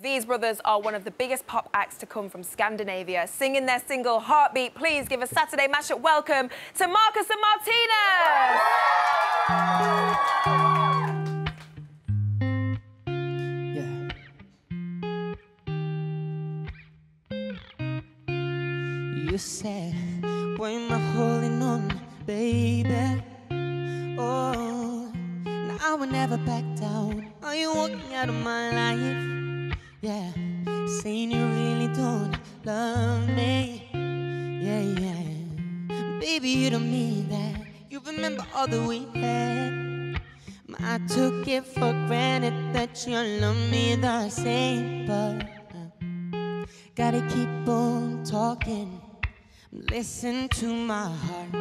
These brothers are one of the biggest pop acts to come from Scandinavia, singing their single Heartbeat. Please give a Saturday Mashup welcome to Marcus and Martinus. You said, why am I holding on, baby? Oh, now I will never back down. Are you walking out of my life? Yeah. Saying you really don't love me, yeah, yeah. Baby, you don't mean that. You remember all that we had. I took it for granted that you love me the same, but uh, gotta keep on talking. Listen to my heart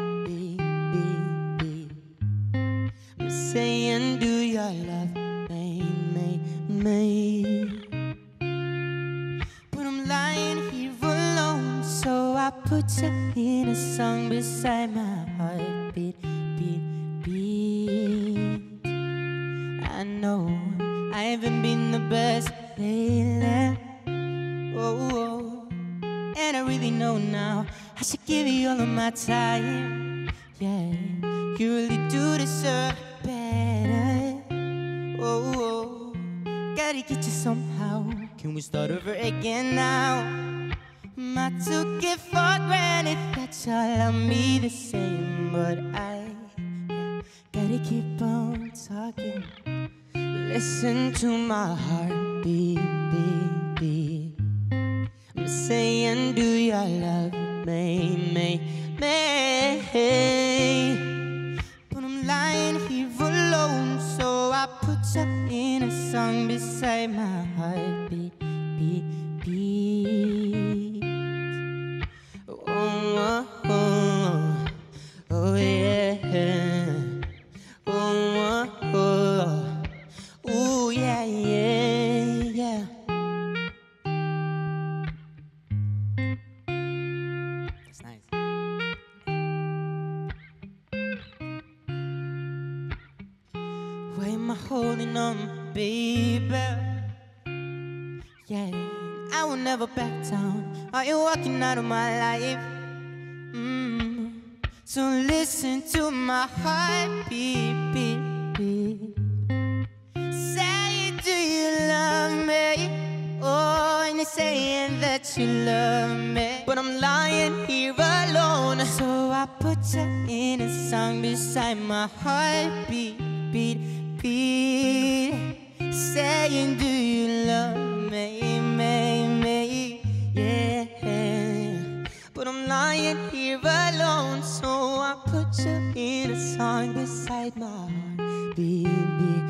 You in a song beside my heartbeat, beat, beat. I know I haven't been the best lately. Oh, oh, and I really know now I should give you all of my time. Yeah, you really do deserve better. Oh, oh, gotta get you somehow. Can we start over again now? I took it for granted that y'all love me the same, but I gotta keep on talking. Listen to my heart beat, beat, beat. I'm saying, do you love me, me, me? But I'm lying here alone, so I put you in a song beside my heartbeat, beat, beat. Why am I holding on, baby? Yeah, I will never back down. Are you walking out of my life? Mm. So listen to my heart beat, beat, beat. Say, do you love me? Oh, and you're saying that you love me. But I'm lying here alone. So I put you in a song beside my heartbeat, beat repeat saying, Do you love me, me, me? Yeah. But I'm lying here alone, so I put you in a song beside my heart. Beat.